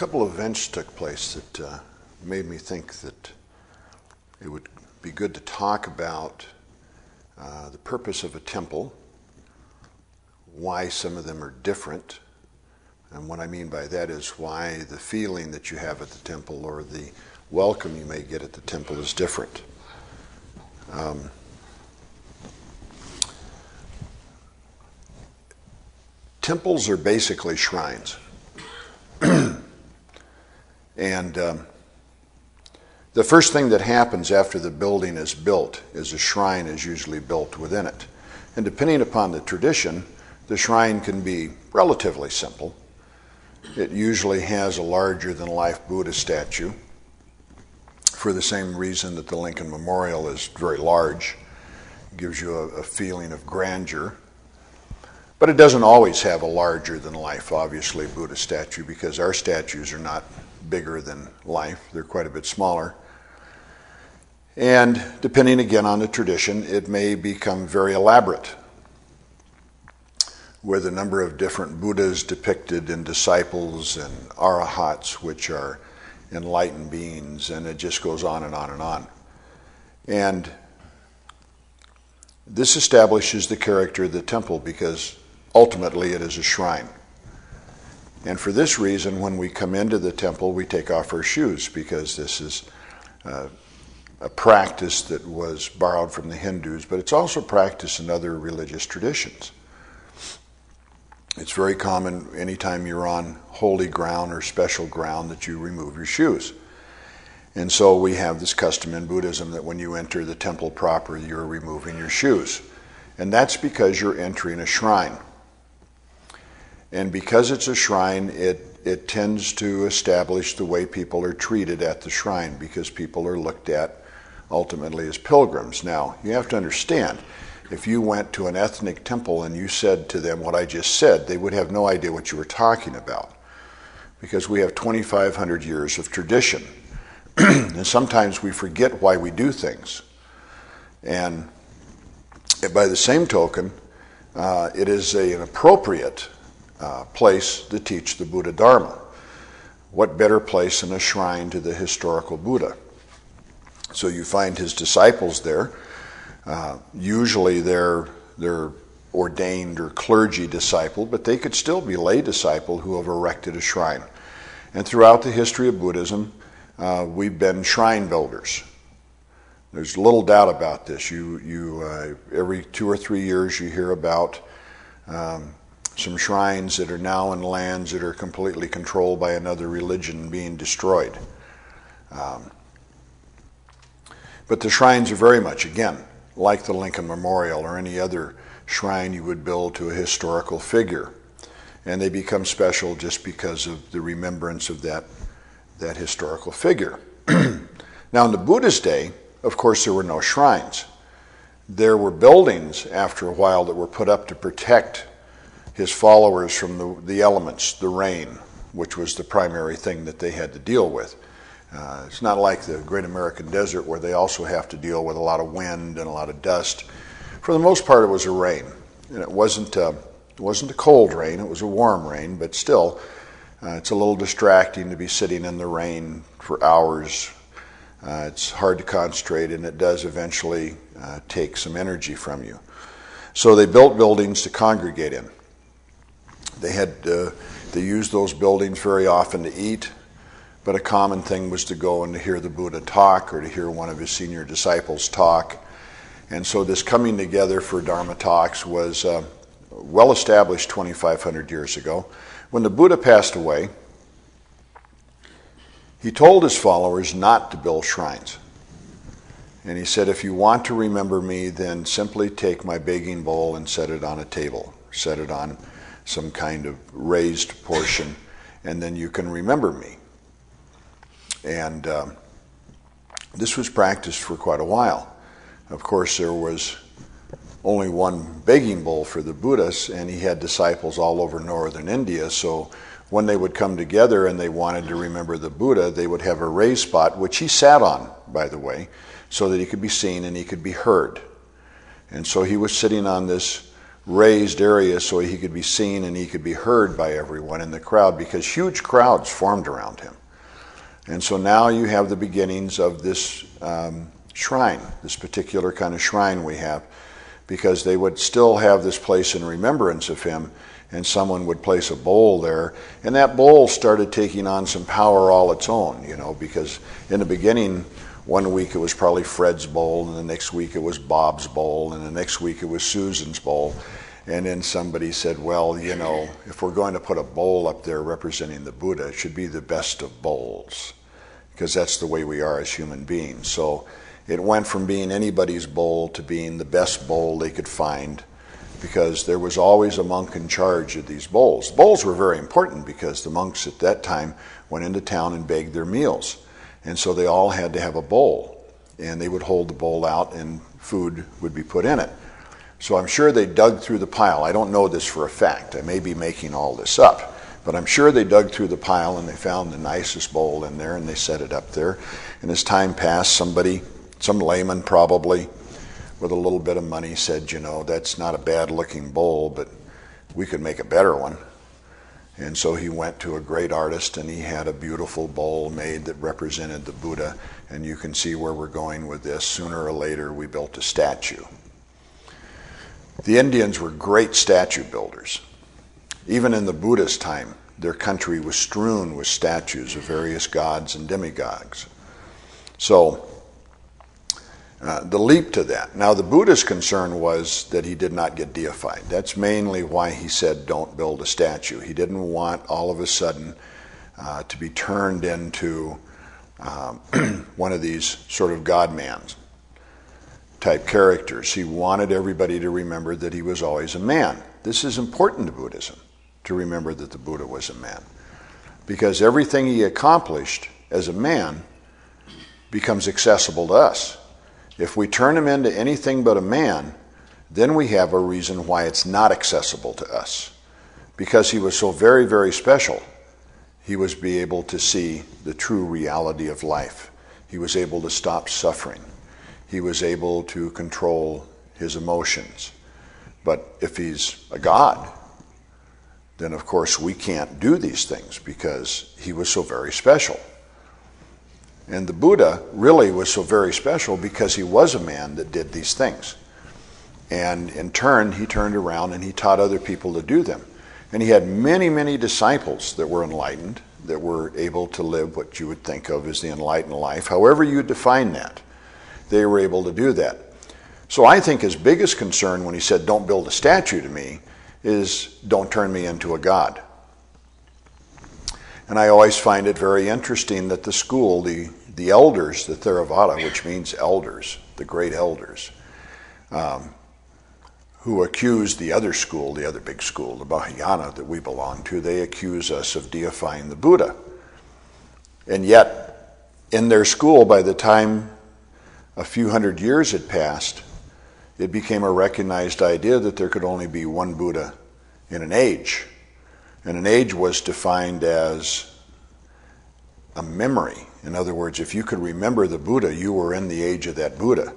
couple of events took place that uh, made me think that it would be good to talk about uh, the purpose of a temple, why some of them are different, and what I mean by that is why the feeling that you have at the temple or the welcome you may get at the temple is different. Um, temples are basically shrines. And um, the first thing that happens after the building is built is a shrine is usually built within it. And depending upon the tradition, the shrine can be relatively simple. It usually has a larger than life Buddha statue for the same reason that the Lincoln Memorial is very large. It gives you a, a feeling of grandeur. But it doesn't always have a larger than life, obviously, Buddha statue because our statues are not bigger than life, they're quite a bit smaller. And depending again on the tradition, it may become very elaborate, with a number of different Buddhas depicted and disciples and arahats, which are enlightened beings, and it just goes on and on and on. And this establishes the character of the temple because ultimately it is a shrine. And for this reason, when we come into the temple, we take off our shoes because this is uh, a practice that was borrowed from the Hindus, but it's also practiced in other religious traditions. It's very common anytime you're on holy ground or special ground that you remove your shoes. And so we have this custom in Buddhism that when you enter the temple proper, you're removing your shoes. And that's because you're entering a shrine. And because it's a shrine, it, it tends to establish the way people are treated at the shrine because people are looked at ultimately as pilgrims. Now, you have to understand, if you went to an ethnic temple and you said to them what I just said, they would have no idea what you were talking about because we have 2,500 years of tradition. and sometimes we forget why we do things. And by the same token, uh, it is a, an appropriate uh, place to teach the Buddha Dharma. What better place than a shrine to the historical Buddha? So you find his disciples there. Uh, usually they're, they're ordained or clergy disciple, but they could still be lay disciple who have erected a shrine. And throughout the history of Buddhism, uh, we've been shrine builders. There's little doubt about this. You, you, uh, every two or three years, you hear about um, some shrines that are now in lands that are completely controlled by another religion being destroyed. Um, but the shrines are very much, again, like the Lincoln Memorial or any other shrine you would build to a historical figure. And they become special just because of the remembrance of that, that historical figure. now, in the Buddha's day, of course, there were no shrines. There were buildings after a while that were put up to protect his followers from the, the elements, the rain, which was the primary thing that they had to deal with. Uh, it's not like the Great American Desert where they also have to deal with a lot of wind and a lot of dust. For the most part, it was a rain, and it wasn't a, uh, it wasn't a cold rain; it was a warm rain. But still, uh, it's a little distracting to be sitting in the rain for hours. Uh, it's hard to concentrate, and it does eventually uh, take some energy from you. So they built buildings to congregate in. They had uh, they used those buildings very often to eat, but a common thing was to go and to hear the Buddha talk or to hear one of his senior disciples talk. And so this coming together for Dharma talks was uh, well established 2,500 years ago. When the Buddha passed away, he told his followers not to build shrines. And he said, if you want to remember me, then simply take my begging bowl and set it on a table, set it on some kind of raised portion, and then you can remember me. And um, this was practiced for quite a while. Of course, there was only one begging bowl for the Buddhists, and he had disciples all over northern India. So when they would come together and they wanted to remember the Buddha, they would have a raised spot, which he sat on, by the way, so that he could be seen and he could be heard. And so he was sitting on this raised area so he could be seen and he could be heard by everyone in the crowd because huge crowds formed around him. And so now you have the beginnings of this um, shrine, this particular kind of shrine we have, because they would still have this place in remembrance of him, and someone would place a bowl there, and that bowl started taking on some power all its own, you know, because in the beginning, one week it was probably Fred's bowl, and the next week it was Bob's bowl, and the next week it was Susan's bowl. And then somebody said, well, you know, if we're going to put a bowl up there representing the Buddha, it should be the best of bowls, because that's the way we are as human beings. So it went from being anybody's bowl to being the best bowl they could find, because there was always a monk in charge of these bowls. Bowls were very important because the monks at that time went into town and begged their meals. And so they all had to have a bowl, and they would hold the bowl out, and food would be put in it. So I'm sure they dug through the pile. I don't know this for a fact. I may be making all this up. But I'm sure they dug through the pile and they found the nicest bowl in there and they set it up there. And as time passed, somebody, some layman probably, with a little bit of money said, you know, that's not a bad looking bowl, but we could make a better one. And so he went to a great artist and he had a beautiful bowl made that represented the Buddha. And you can see where we're going with this. Sooner or later, we built a statue. The Indians were great statue builders. Even in the Buddhist time, their country was strewn with statues of various gods and demigods. So, uh, the leap to that. Now, the Buddhist concern was that he did not get deified. That's mainly why he said, don't build a statue. He didn't want all of a sudden uh, to be turned into um, one of these sort of godmans type characters. He wanted everybody to remember that he was always a man. This is important to Buddhism, to remember that the Buddha was a man. Because everything he accomplished as a man becomes accessible to us. If we turn him into anything but a man, then we have a reason why it's not accessible to us. Because he was so very, very special, he was be able to see the true reality of life. He was able to stop suffering. He was able to control his emotions. But if he's a God, then of course we can't do these things because he was so very special. And the Buddha really was so very special because he was a man that did these things. And in turn, he turned around and he taught other people to do them. And he had many, many disciples that were enlightened, that were able to live what you would think of as the enlightened life, however you define that. They were able to do that. So I think his biggest concern when he said, Don't build a statue to me, is don't turn me into a god. And I always find it very interesting that the school, the the elders, the Theravada, which means elders, the great elders, um, who accuse the other school, the other big school, the Mahayana that we belong to, they accuse us of deifying the Buddha. And yet, in their school, by the time a few hundred years had passed, it became a recognized idea that there could only be one Buddha in an age. And an age was defined as a memory. In other words, if you could remember the Buddha, you were in the age of that Buddha.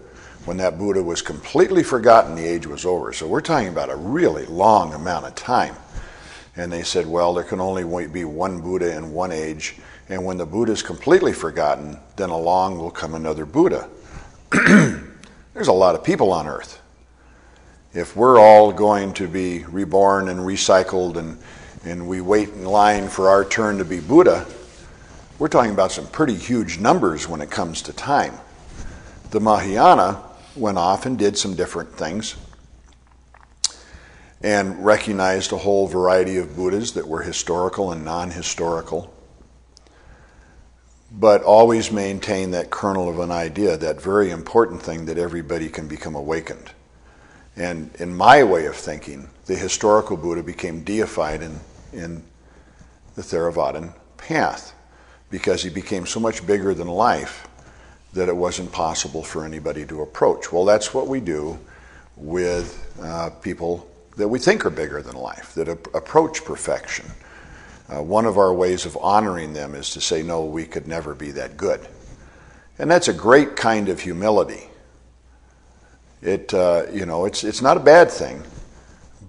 When that Buddha was completely forgotten, the age was over. So we're talking about a really long amount of time. And they said, well, there can only be one Buddha in one age. And when the Buddha is completely forgotten, then along will come another Buddha. There's a lot of people on earth. If we're all going to be reborn and recycled and, and we wait in line for our turn to be Buddha, we're talking about some pretty huge numbers when it comes to time. The Mahayana went off and did some different things and recognized a whole variety of Buddhas that were historical and non historical, but always maintained that kernel of an idea, that very important thing that everybody can become awakened. And in my way of thinking, the historical Buddha became deified in, in the Theravadan path because he became so much bigger than life that it wasn't possible for anybody to approach. Well, that's what we do with uh, people that we think are bigger than life, that ap- approach perfection. Uh, one of our ways of honoring them is to say, no, we could never be that good. And that's a great kind of humility. It, uh, you know, it's, it's not a bad thing,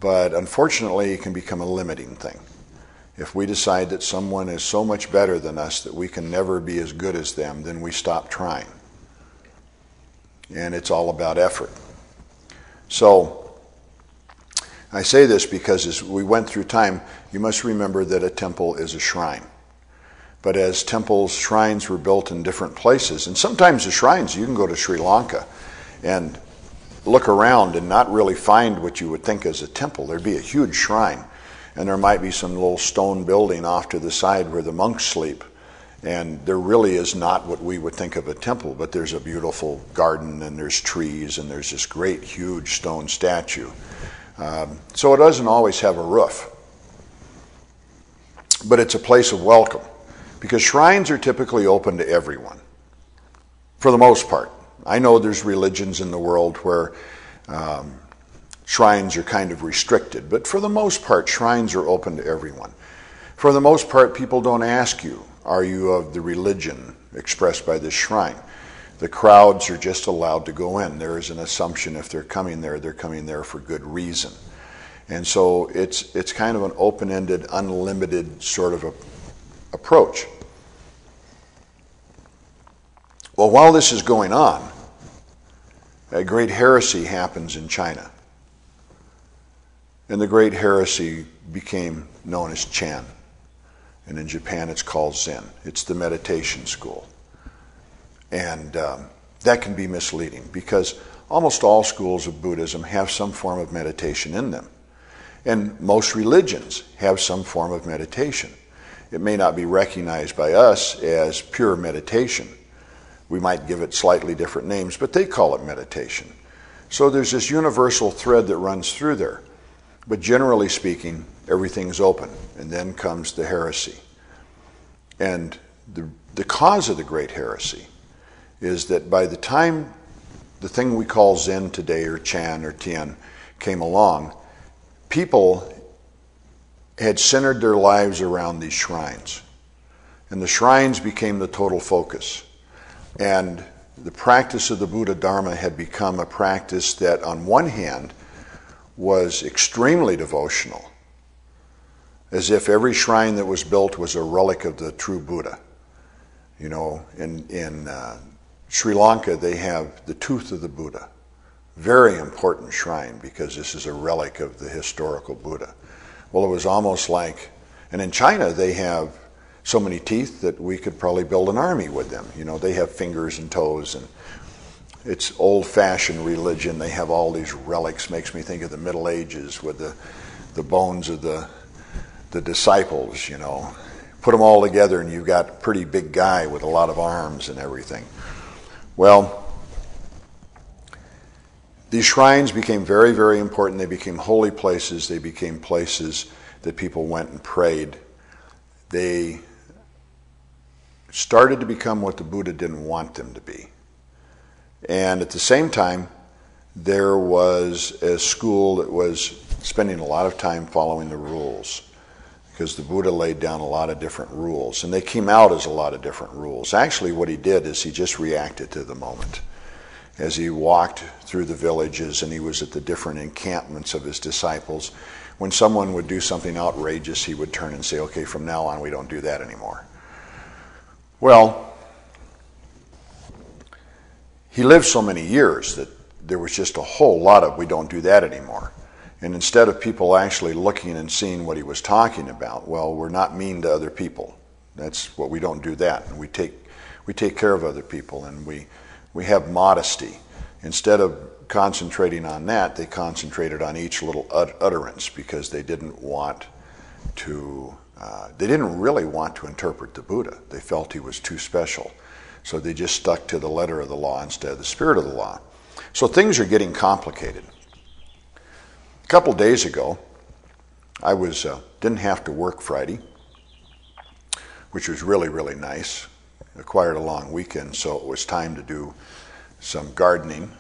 but unfortunately, it can become a limiting thing. If we decide that someone is so much better than us that we can never be as good as them, then we stop trying. And it's all about effort. So, I say this because as we went through time, you must remember that a temple is a shrine. But as temples, shrines were built in different places. And sometimes the shrines, you can go to Sri Lanka and look around and not really find what you would think is a temple. There'd be a huge shrine, and there might be some little stone building off to the side where the monks sleep. And there really is not what we would think of a temple, but there's a beautiful garden and there's trees and there's this great, huge stone statue. Um, so it doesn't always have a roof, but it's a place of welcome because shrines are typically open to everyone, for the most part. I know there's religions in the world where um, shrines are kind of restricted, but for the most part, shrines are open to everyone. For the most part, people don't ask you, Are you of the religion expressed by this shrine? The crowds are just allowed to go in. There is an assumption if they're coming there, they're coming there for good reason. And so it's, it's kind of an open ended, unlimited sort of a, approach. Well, while this is going on, a great heresy happens in China. And the great heresy became known as Chan. And in Japan, it's called Zen. It's the meditation school. And um, that can be misleading because almost all schools of Buddhism have some form of meditation in them. And most religions have some form of meditation. It may not be recognized by us as pure meditation we might give it slightly different names, but they call it meditation. So there's this universal thread that runs through there. But generally speaking, everything's open. And then comes the heresy. And the, the cause of the great heresy is that by the time the thing we call Zen today, or Chan or Tian, came along, people had centered their lives around these shrines. And the shrines became the total focus. And the practice of the Buddha Dharma had become a practice that, on one hand, was extremely devotional, as if every shrine that was built was a relic of the true Buddha. You know, in, in uh, Sri Lanka, they have the tooth of the Buddha. Very important shrine because this is a relic of the historical Buddha. Well, it was almost like, and in China, they have so many teeth that we could probably build an army with them. You know, they have fingers and toes and it's old fashioned religion. They have all these relics, makes me think of the Middle Ages with the, the bones of the, the disciples, you know. Put them all together and you've got a pretty big guy with a lot of arms and everything. Well, these shrines became very, very important. They became holy places. They became places that people went and prayed. They started to become what the Buddha didn't want them to be. And at the same time, there was a school that was spending a lot of time following the rules because the Buddha laid down a lot of different rules, and they came out as a lot of different rules. Actually, what he did is he just reacted to the moment. As he walked through the villages and he was at the different encampments of his disciples, when someone would do something outrageous, he would turn and say, Okay, from now on, we don't do that anymore. Well, he lived so many years that there was just a whole lot of we don't do that anymore. And instead of people actually looking and seeing what he was talking about, well, we're not mean to other people. That's what we don't do that. And we take we take care of other people and we we have modesty. Instead of concentrating on that, they concentrated on each little utterance because they didn't want to uh, they didn't really want to interpret the Buddha. They felt he was too special. So they just stuck to the letter of the law instead of the spirit of the law. So things are getting complicated. A couple days ago, I was uh, didn't have to work Friday, which was really really nice. Acquired a long weekend, so it was time to do some gardening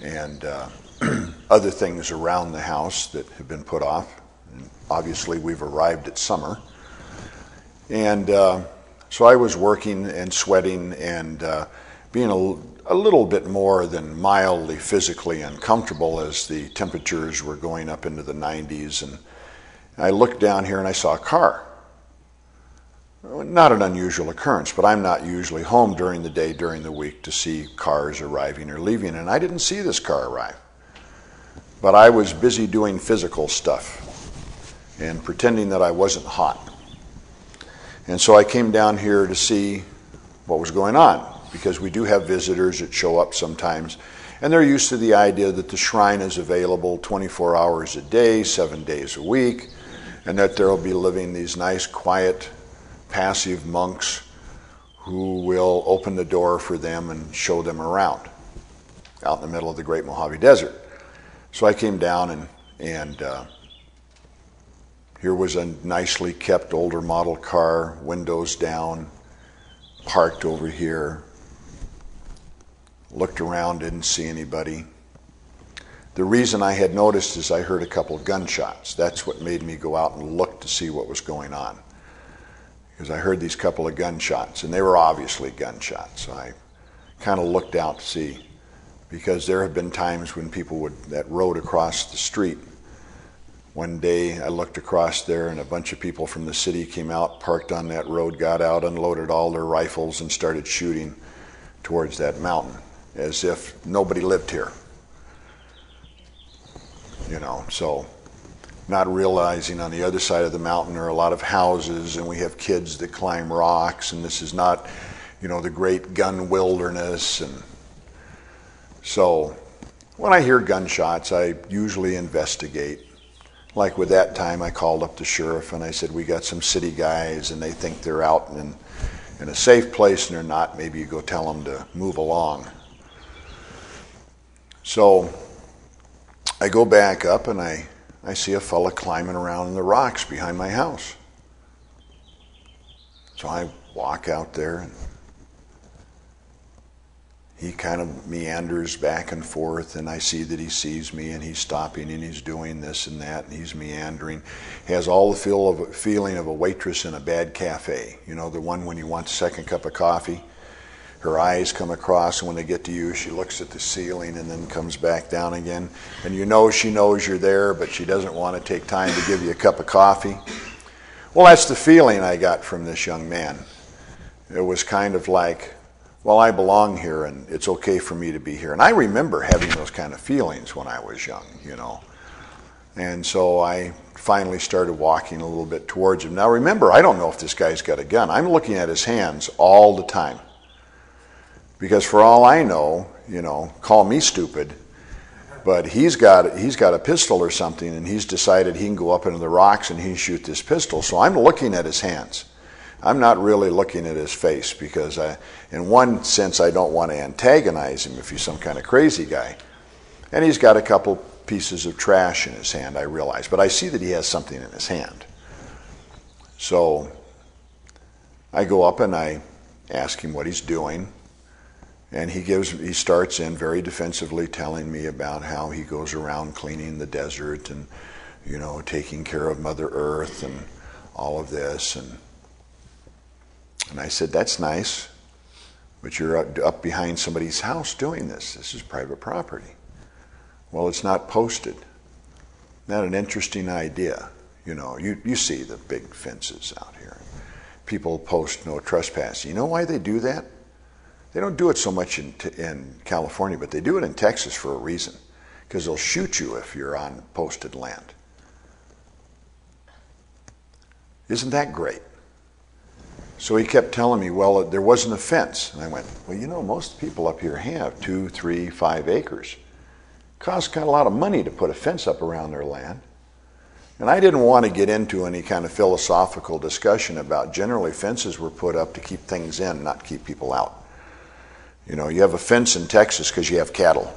and uh, other things around the house that have been put off obviously, we've arrived at summer. And uh, so I was working and sweating and uh, being a, a little bit more than mildly physically uncomfortable as the temperatures were going up into the 90s. And I looked down here and I saw a car. Not an unusual occurrence, but I'm not usually home during the day, during the week, to see cars arriving or leaving, and I didn't see this car arrive. But I was busy doing physical stuff and pretending that I wasn't hot. And so I came down here to see what was going on because we do have visitors that show up sometimes. And they're used to the idea that the shrine is available 24 hours a day, seven days a week, and that there will be living these nice, quiet, passive monks who will open the door for them and show them around out in the middle of the Great Mojave Desert. So I came down and, and uh, here was a nicely kept older model car, windows down, parked over here. Looked around, didn't see anybody. The reason I had noticed is I heard a couple of gunshots. That's what made me go out and look to see what was going on. Because I heard these couple of gunshots, and they were obviously gunshots. So I kind of looked out to see, because there have been times when people would that rode across the street. One day I looked across there, and a bunch of people from the city came out, parked on that road, got out, unloaded all their rifles, and started shooting towards that mountain as if nobody lived here you know, so not realizing on the other side of the mountain are a lot of houses and we have kids that climb rocks and this is not, you know, the great gun wilderness and so when I hear gunshots, I usually investigate. Like with that time, I called up the sheriff and I said, We got some city guys and they think they're out in, in a safe place and they're not. Maybe you go tell them to move along. So I go back up and I, I see a fella climbing around in the rocks behind my house. So I walk out there and he kind of meanders back and forth and I see that he sees me and he's stopping and he's doing this and that and he's meandering. He has all the feel of, feeling of a waitress in a bad cafe. You know, the one when you want a second cup of coffee her eyes come across, and when they get to you, she looks at the ceiling and then comes back down again. And you know she knows you're there, but she doesn't want to take time to give you a cup of coffee. Well, that's the feeling I got from this young man. It was kind of like, well, I belong here and it's okay for me to be here. And I remember having those kind of feelings when I was young, you know. And so I finally started walking a little bit towards him. Now, remember, I don't know if this guy's got a gun. I'm looking at his hands all the time. Because for all I know, you know, call me stupid, but he's got he's got a pistol or something, and he's decided he can go up into the rocks and he can shoot this pistol. So I'm looking at his hands. I'm not really looking at his face because, I, in one sense, I don't want to antagonize him if he's some kind of crazy guy. And he's got a couple pieces of trash in his hand, I realize, but I see that he has something in his hand. So I go up and I ask him what he's doing. And he gives he starts in very defensively telling me about how he goes around cleaning the desert and you know taking care of Mother Earth and all of this and and I said that's nice, but you're up behind somebody's house doing this. This is private property. Well, it's not posted. Not an interesting idea. You know, you, you see the big fences out here. People post no trespassing. You know why they do that? They don't do it so much in, in California, but they do it in Texas for a reason because they'll shoot you if you're on posted land. Isn't that great? So he kept telling me, well, there wasn't a fence. And I went, well, you know, most people up here have two, three, five acres. It costs kind of a lot of money to put a fence up around their land. And I didn't want to get into any kind of philosophical discussion about generally fences were put up to keep things in, not keep people out. You know, you have a fence in Texas because you have cattle.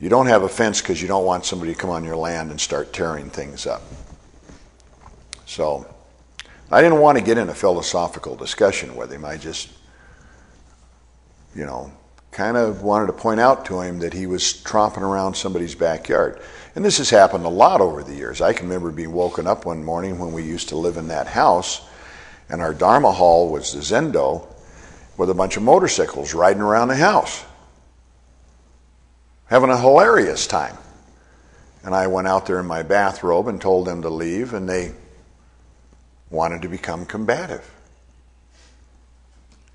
You don't have a fence because you don't want somebody to come on your land and start tearing things up. So, I didn't want to get in a philosophical discussion with him. I just, you know, kind of wanted to point out to him that he was tromping around somebody's backyard. And this has happened a lot over the years. I can remember being woken up one morning when we used to live in that house, and our Dharma hall was the Zendo, with a bunch of motorcycles riding around the house, having a hilarious time. And I went out there in my bathrobe and told them to leave, and they wanted to become combative.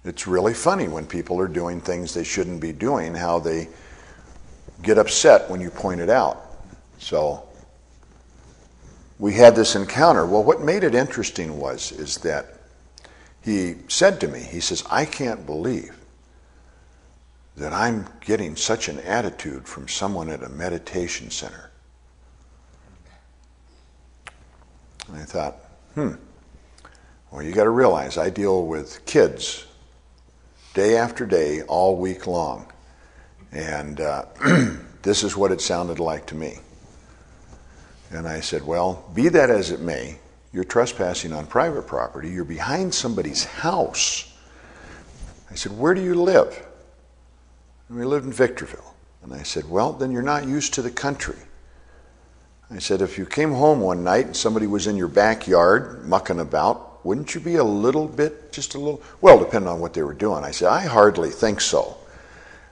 It's really funny when people are doing things they shouldn't be doing, how they get upset when you point it out. So we had this encounter. Well, what made it interesting was is that he said to me, he says, "I can't believe that I'm getting such an attitude from someone at a meditation center." And I thought, "Hmm. Well, you got to realize I deal with kids day after day, all week long. And uh, this is what it sounded like to me. And I said, Well, be that as it may, you're trespassing on private property, you're behind somebody's house. I said, Where do you live? And we lived in Victorville. And I said, Well, then you're not used to the country. I said, If you came home one night and somebody was in your backyard mucking about, wouldn't you be a little bit, just a little, well, depending on what they were doing? I said, I hardly think so.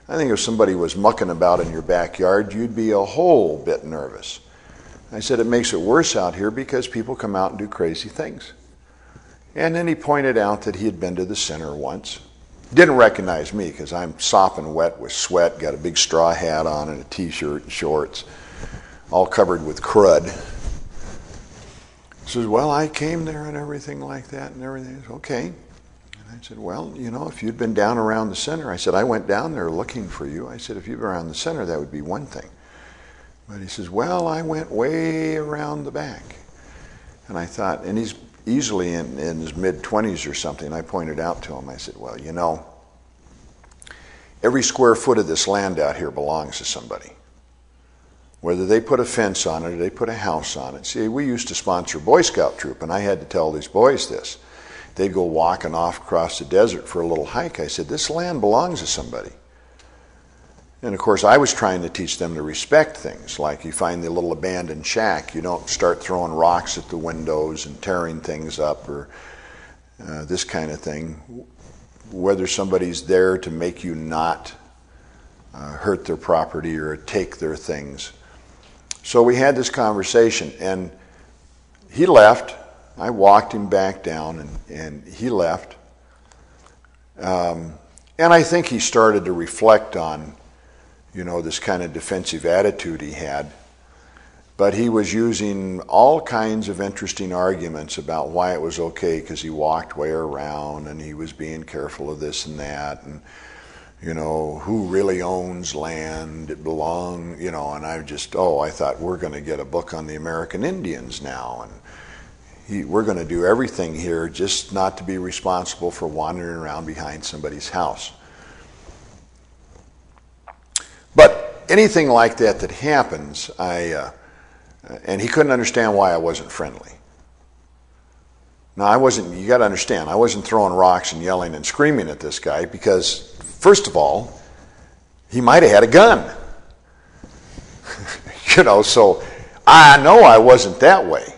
I think if somebody was mucking about in your backyard, you'd be a whole bit nervous. I said, it makes it worse out here because people come out and do crazy things. And then he pointed out that he had been to the center once. Didn't recognize me because I'm sopping wet with sweat, got a big straw hat on and a t shirt and shorts, all covered with crud says, Well, I came there and everything like that and everything. Said, okay. And I said, Well, you know, if you'd been down around the center, I said, I went down there looking for you. I said, If you'd been around the center, that would be one thing. But he says, Well, I went way around the back. And I thought, and he's easily in, in his mid 20s or something. I pointed out to him, I said, Well, you know, every square foot of this land out here belongs to somebody whether they put a fence on it or they put a house on it. See, we used to sponsor Boy Scout troop, and I had to tell these boys this. They'd go walking off across the desert for a little hike. I said, This land belongs to somebody. And of course, I was trying to teach them to respect things. Like you find the little abandoned shack, you don't start throwing rocks at the windows and tearing things up or uh, this kind of thing. Whether somebody's there to make you not uh, hurt their property or take their things. So we had this conversation, and he left. I walked him back down, and, and he left. Um, and I think he started to reflect on, you know, this kind of defensive attitude he had. But he was using all kinds of interesting arguments about why it was okay because he walked way around and he was being careful of this and that. And you know, who really owns land, it belong, you know, and I just, oh, I thought we're going to get a book on the American Indians now, and he, we're going to do everything here just not to be responsible for wandering around behind somebody's house. But anything like that that happens, I, uh, and he couldn't understand why I wasn't friendly. Now, I wasn't, you got to understand, I wasn't throwing rocks and yelling and screaming at this guy because First of all, he might have had a gun. you know, so I know I wasn't that way.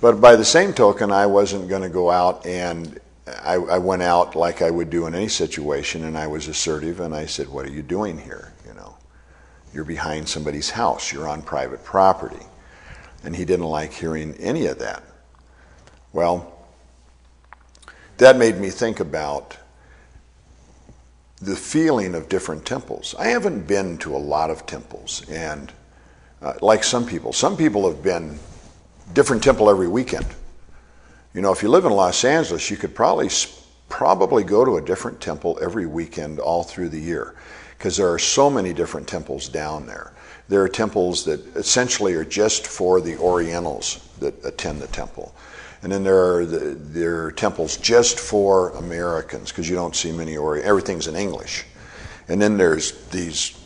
But by the same token, I wasn't going to go out and I, I, went out like I would do in any situation and I was assertive and I said, What are you doing here? You know, you're behind somebody's house, you're on private property. And he didn't like hearing any of that. Well, that made me think about the feeling of different temples. I haven't been to a lot of temples, and uh, like some people, some people have been different temple every weekend. You know, if you live in Los Angeles, you could probably probably go to a different temple every weekend all through the year because there are so many different temples down there. There are temples that essentially are just for the Orientals that attend the temple. And then there are, the, there are temples just for Americans because you don't see many Orient. Everything's in English. And then there's these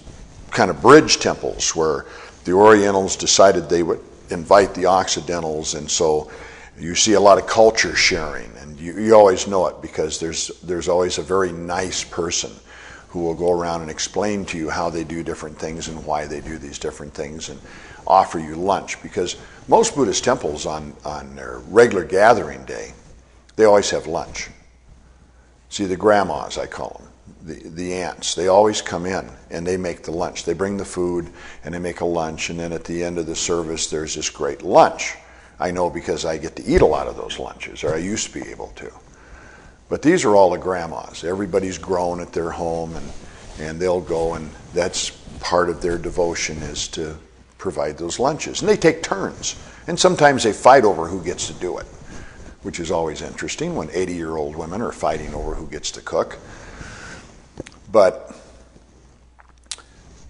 kind of bridge temples where the Orientals decided they would invite the Occidentals, and so you see a lot of culture sharing, and you, you always know it because there's there's always a very nice person who will go around and explain to you how they do different things and why they do these different things, and offer you lunch because most Buddhist temples on, on their regular gathering day, they always have lunch. See, the grandmas, I call them, the, the aunts, they always come in and they make the lunch. They bring the food and they make a lunch, and then at the end of the service, there's this great lunch. I know because I get to eat a lot of those lunches, or I used to be able to. But these are all the grandmas. Everybody's grown at their home, and, and they'll go, and that's part of their devotion is to provide those lunches. And they take turns. And sometimes they fight over who gets to do it, which is always interesting when 80 year old women are fighting over who gets to cook. But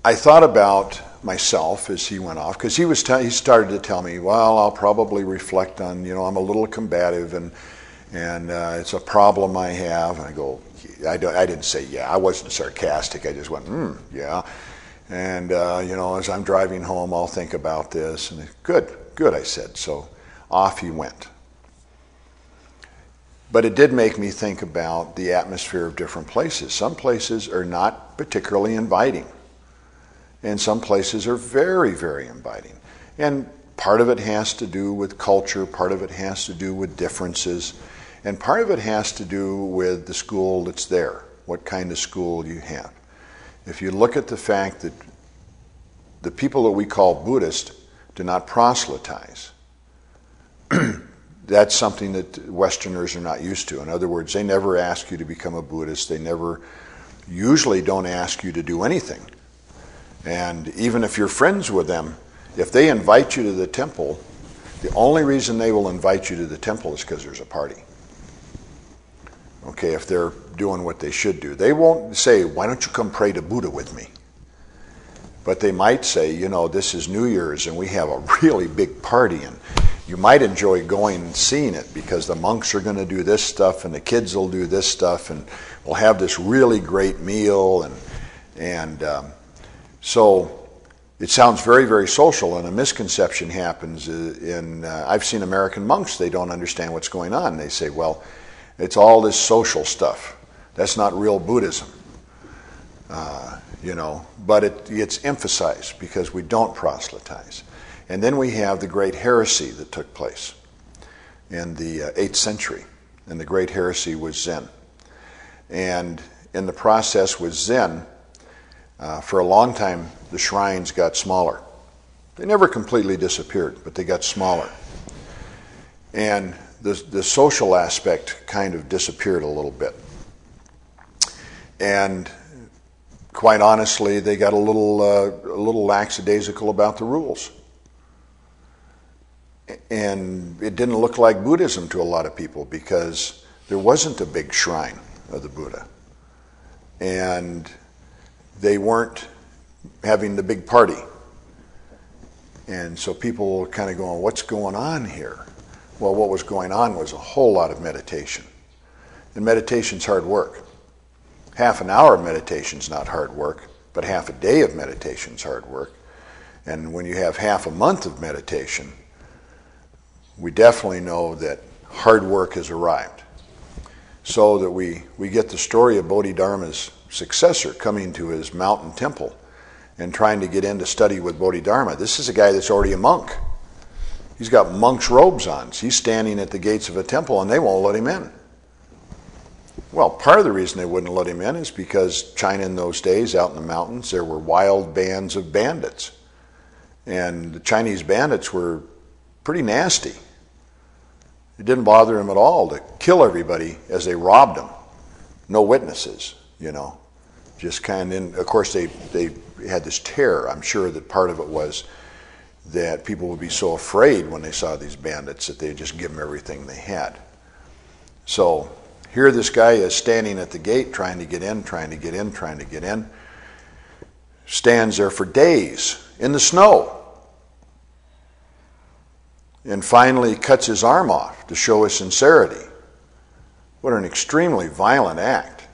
I thought about myself as he went off because he was t- he started to tell me, well, I'll probably reflect on you know I'm a little combative and and uh, it's a problem I have. And I go, I, don't, I didn't say yeah. I wasn't sarcastic. I just went, hmm, yeah. And uh, you know, as I'm driving home, I'll think about this. And good, good, I said. So off he went. But it did make me think about the atmosphere of different places. Some places are not particularly inviting, and some places are very, very inviting. And part of it has to do with culture, part of it has to do with differences, and part of it has to do with the school that's there, what kind of school you have. If you look at the fact that the people that we call Buddhist do not proselytize, that's something that Westerners are not used to. In other words, they never ask you to become a Buddhist. They never, usually, don't ask you to do anything. And even if you're friends with them, if they invite you to the temple, the only reason they will invite you to the temple is because there's a party. Okay, if they're doing what they should do, they won't say, Why don't you come pray to Buddha with me? But they might say, You know, this is New Year's and we have a really big party, and you might enjoy going and seeing it because the monks are going to do this stuff and the kids will do this stuff and we'll have this really great meal and and um, so it sounds very very social and a misconception happens in uh, I've seen American monks they don't understand what's going on they say well it's all this social stuff that's not real Buddhism uh, you know but it, it's emphasized because we don't proselytize and then we have the great heresy that took place in the uh, 8th century. And the great heresy was Zen. And in the process with Zen, uh, for a long time, the shrines got smaller. They never completely disappeared, but they got smaller. And the, the social aspect kind of disappeared a little bit. And quite honestly, they got a little, uh, a little lackadaisical about the rules and it didn't look like Buddhism to a lot of people because there wasn't a big shrine of the Buddha. And they weren't having the big party. And so people were kind of going, What's going on here? Well, what was going on was a whole lot of meditation. And meditation's hard work. Half an hour of meditation's not hard work, but half a day of meditation's hard work. And when you have half a month of meditation, we definitely know that hard work has arrived. So that we, we get the story of Bodhidharma's successor coming to his mountain temple and trying to get in to study with Bodhidharma. This is a guy that's already a monk. He's got monk's robes on. He's standing at the gates of a temple and they won't let him in. Well, part of the reason they wouldn't let him in is because China in those days, out in the mountains, there were wild bands of bandits. And the Chinese bandits were pretty nasty. It didn't bother him at all to kill everybody as they robbed them. No witnesses, you know. Just kind of, of course, they, they had this terror. I'm sure that part of it was that people would be so afraid when they saw these bandits that they'd just give them everything they had. So here this guy is standing at the gate trying to get in, trying to get in, trying to get in. Stands there for days in the snow and finally cuts his arm off to show his sincerity. What an extremely violent act.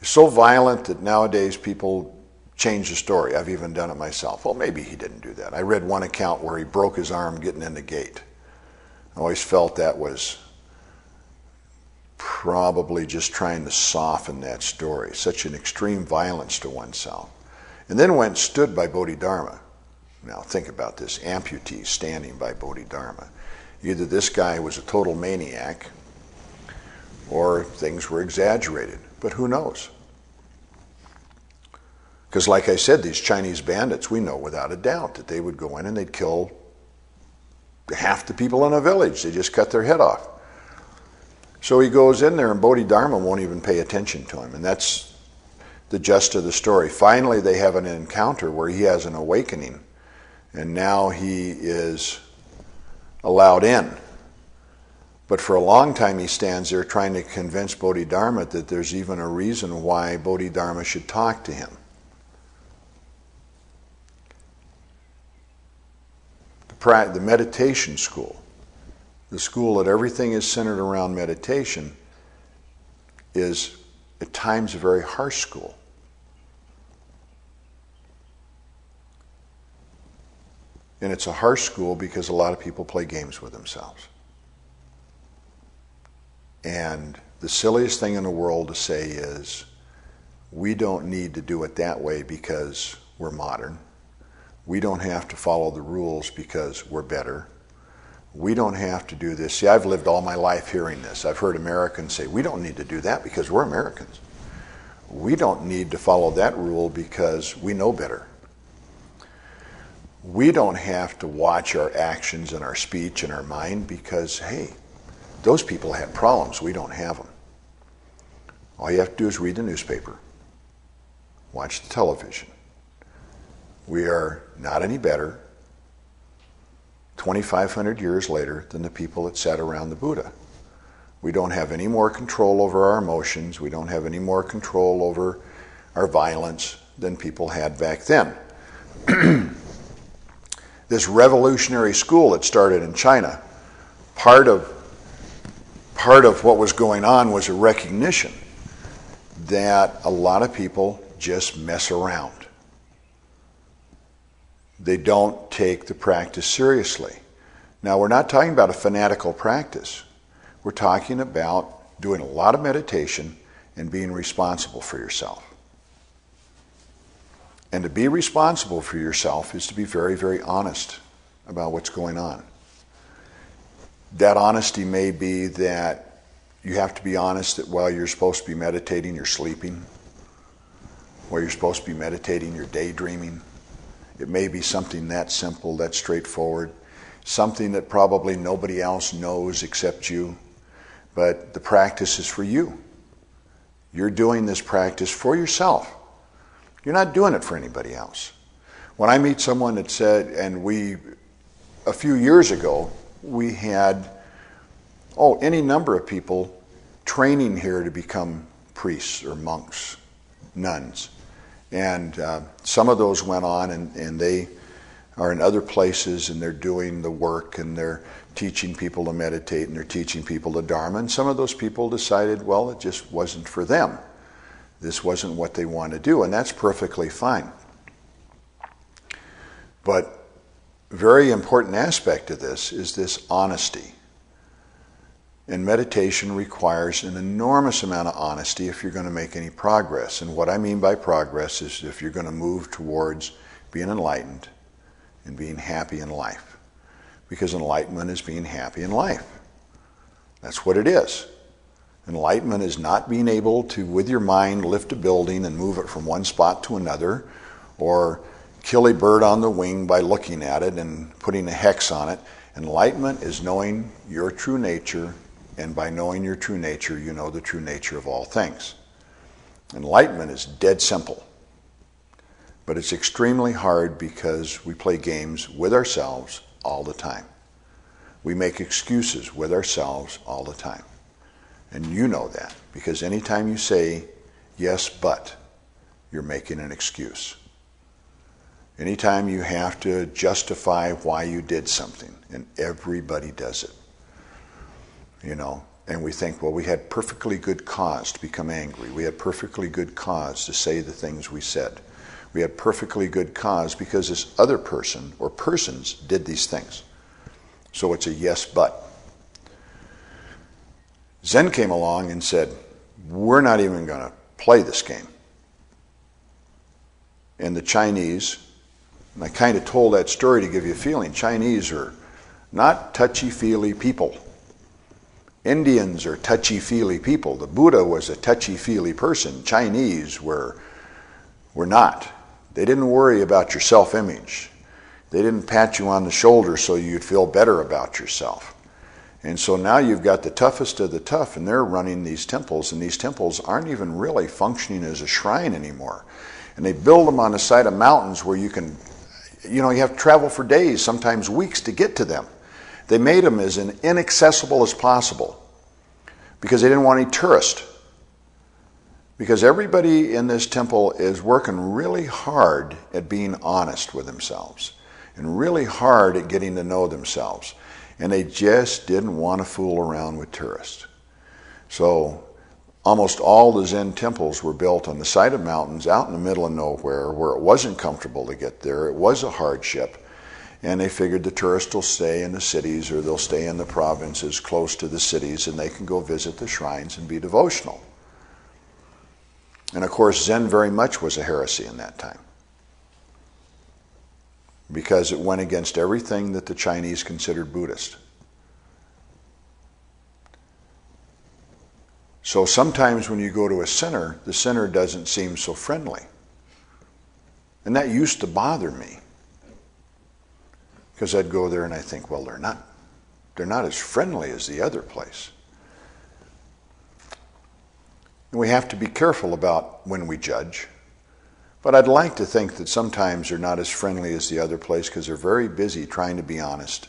It's so violent that nowadays people change the story. I've even done it myself. Well, maybe he didn't do that. I read one account where he broke his arm getting in the gate. I always felt that was probably just trying to soften that story. Such an extreme violence to oneself. And then went stood by Bodhidharma. Now, think about this amputee standing by Bodhidharma. Either this guy was a total maniac, or things were exaggerated. But who knows? Because, like I said, these Chinese bandits, we know without a doubt that they would go in and they'd kill half the people in a village. They just cut their head off. So he goes in there, and Bodhidharma won't even pay attention to him. And that's the gist of the story. Finally, they have an encounter where he has an awakening, and now he is allowed in. But for a long time, he stands there trying to convince Bodhidharma that there's even a reason why Bodhidharma should talk to him. The meditation school, the school that everything is centered around meditation, is at times a very harsh school. And it's a harsh school because a lot of people play games with themselves. And the silliest thing in the world to say is, we don't need to do it that way because we're modern. We don't have to follow the rules because we're better. We don't have to do this. See, I've lived all my life hearing this. I've heard Americans say, we don't need to do that because we're Americans. We don't need to follow that rule because we know better. We don't have to watch our actions and our speech and our mind because, hey, those people had problems. We don't have them. All you have to do is read the newspaper, watch the television, we are not any better 2,500 years later than the people that sat around the Buddha. We don't have any more control over our emotions. We don't have any more control over our violence than people had back then. this revolutionary school that started in China, part of, part of what was going on was a recognition that a lot of people just mess around they don't take the practice seriously. Now, we're not talking about a fanatical practice. We're talking about doing a lot of meditation and being responsible for yourself. And to be responsible for yourself is to be very, very honest about what's going on. That honesty may be that you have to be honest that while you're supposed to be meditating, you're sleeping. While you're supposed to be meditating, you're daydreaming it may be something that simple, that straightforward, something that probably nobody else knows except you, but the practice is for you. You're doing this practice for yourself. You're not doing it for anybody else. When I meet someone that said, and we, a few years ago, we had, oh, any number of people training here to become priests or monks, nuns. And uh, some of those went on and, and they are in other places and they're doing the work and they're teaching people to meditate and they're teaching people the Dharma. And some of those people decided, well, it just wasn't for them. This wasn't what they want to do, and that's perfectly fine. But very important aspect of this is this honesty. And meditation requires an enormous amount of honesty if you're going to make any progress. And what I mean by progress is if you're going to move towards being enlightened and being happy in life. Because enlightenment is being happy in life. That's what it is. Enlightenment is not being able to, with your mind, lift a building and move it from one spot to another, or kill a bird on the wing by looking at it and putting a hex on it. Enlightenment is knowing your true nature and by knowing your true nature, you know the true nature of all things. Enlightenment is dead simple, but it's extremely hard because we play games with ourselves all the time. We make excuses with ourselves all the time. And you know that because anytime you say, yes, but, you're making an excuse. Anytime you have to justify why you did something, and everybody does it you know, and we think, well, we had perfectly good cause to become angry. We had perfectly good cause to say the things we said. We had perfectly good cause because this other person or persons did these things. So it's a yes, but. Zen came along and said, we're not even going to play this game. And the Chinese, and I kind of told that story to give you a feeling, Chinese are not touchy feely people Indians are touchy feely people. The Buddha was a touchy feely person. Chinese were, were not. They didn't worry about your self image. They didn't pat you on the shoulder so you'd feel better about yourself. And so now you've got the toughest of the tough, and they're running these temples, and these temples aren't even really functioning as a shrine anymore. And they build them on the side of mountains where you can, you know, you have to travel for days, sometimes weeks to get to them. They made them as inaccessible as possible because they didn't want any tourists. Because everybody in this temple is working really hard at being honest with themselves and really hard at getting to know themselves. And they just didn't want to fool around with tourists. So almost all the Zen temples were built on the side of mountains out in the middle of nowhere where it wasn't comfortable to get there. It was a hardship. And they figured the tourists will stay in the cities or they'll stay in the provinces close to the cities and they can go visit the shrines and be devotional. And of course, Zen very much was a heresy in that time because it went against everything that the Chinese considered Buddhist. So sometimes when you go to a center, the center doesn't seem so friendly. And that used to bother me. Because I'd go there and I think, well, they're not they're not as friendly as the other place. And we have to be careful about when we judge. But I'd like to think that sometimes they're not as friendly as the other place because they're very busy trying to be honest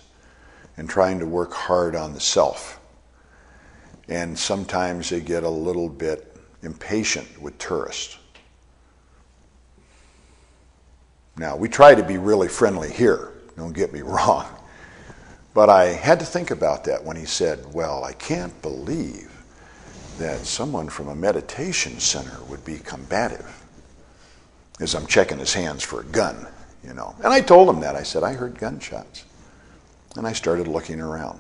and trying to work hard on the self. And sometimes they get a little bit impatient with tourists. Now, we try to be really friendly here, don't get me wrong. But I had to think about that when he said, Well, I can't believe that someone from a meditation center would be combative. As I'm checking his hands for a gun, you know. And I told him that. I said, I heard gunshots. And I started looking around.